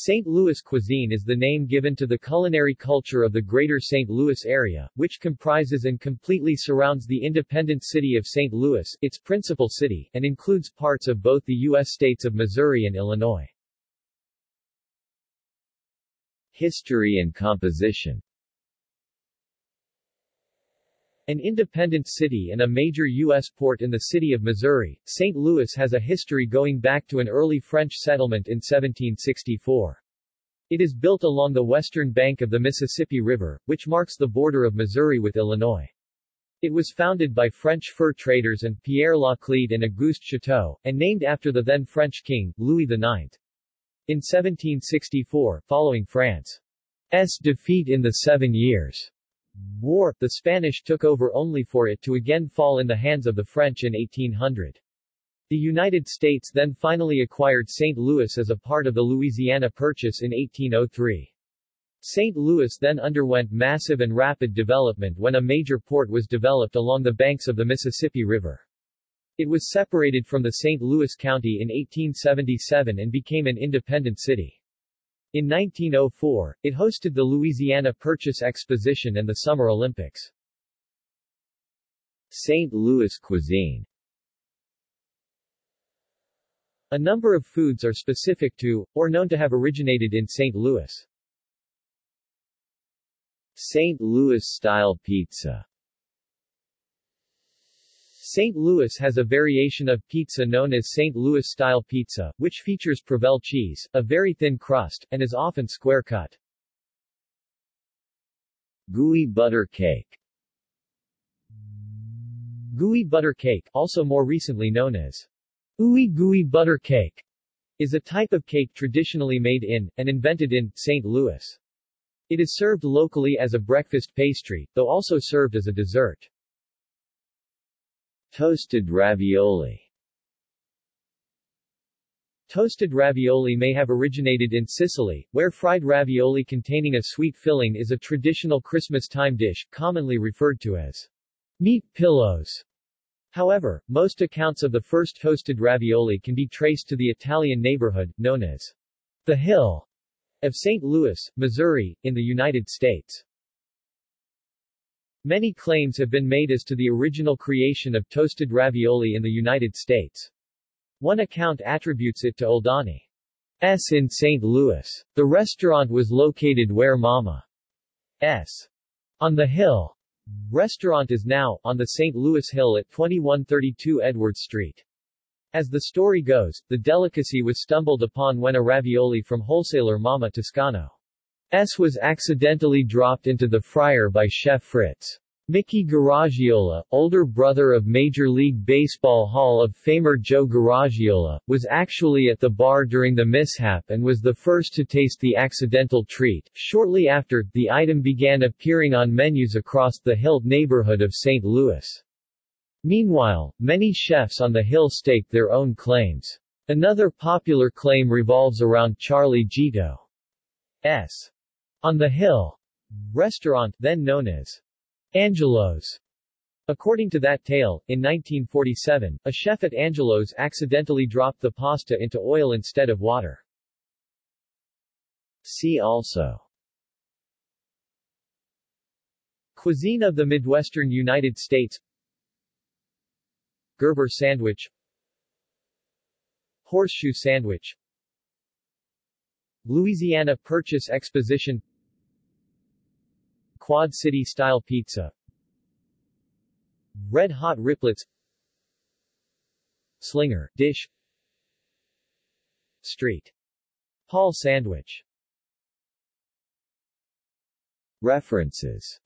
St. Louis cuisine is the name given to the culinary culture of the greater St. Louis area, which comprises and completely surrounds the independent city of St. Louis, its principal city, and includes parts of both the U.S. states of Missouri and Illinois. History and composition an independent city and a major U.S. port in the city of Missouri, St. Louis has a history going back to an early French settlement in 1764. It is built along the western bank of the Mississippi River, which marks the border of Missouri with Illinois. It was founded by French fur traders and Pierre Laclede and Auguste Chouteau, and named after the then French king, Louis IX. In 1764, following France's defeat in the Seven Years' War, the Spanish took over only for it to again fall in the hands of the French in 1800. The United States then finally acquired St. Louis as a part of the Louisiana Purchase in 1803. St. Louis then underwent massive and rapid development when a major port was developed along the banks of the Mississippi River. It was separated from the St. Louis County in 1877 and became an independent city. In 1904, it hosted the Louisiana Purchase Exposition and the Summer Olympics. St. Louis cuisine A number of foods are specific to, or known to have originated in St. Louis. St. Louis-style pizza St. Louis has a variation of pizza known as St. Louis-style pizza, which features Provel cheese, a very thin crust, and is often square-cut. Gooey butter cake Gooey butter cake, also more recently known as ooey gooey butter cake, is a type of cake traditionally made in, and invented in, St. Louis. It is served locally as a breakfast pastry, though also served as a dessert. Toasted ravioli Toasted ravioli may have originated in Sicily, where fried ravioli containing a sweet filling is a traditional Christmas-time dish, commonly referred to as meat pillows. However, most accounts of the first toasted ravioli can be traced to the Italian neighborhood, known as the Hill of St. Louis, Missouri, in the United States. Many claims have been made as to the original creation of toasted ravioli in the United States. One account attributes it to Oldani's in St. Louis. The restaurant was located where Mama's on the hill restaurant is now, on the St. Louis Hill at 2132 Edwards Street. As the story goes, the delicacy was stumbled upon when a ravioli from wholesaler Mama Toscano S was accidentally dropped into the fryer by Chef Fritz. Mickey Garagiola, older brother of Major League Baseball Hall of Famer Joe Garagiola, was actually at the bar during the mishap and was the first to taste the accidental treat. Shortly after, the item began appearing on menus across the Hill neighborhood of St. Louis. Meanwhile, many chefs on the Hill staked their own claims. Another popular claim revolves around Charlie Gitto's on the Hill restaurant, then known as Angelo's. According to that tale, in 1947, a chef at Angelo's accidentally dropped the pasta into oil instead of water. See also Cuisine of the Midwestern United States Gerber sandwich Horseshoe sandwich Louisiana Purchase Exposition Quad City style pizza. Red hot riplets. Slinger, dish. Street. Paul sandwich. References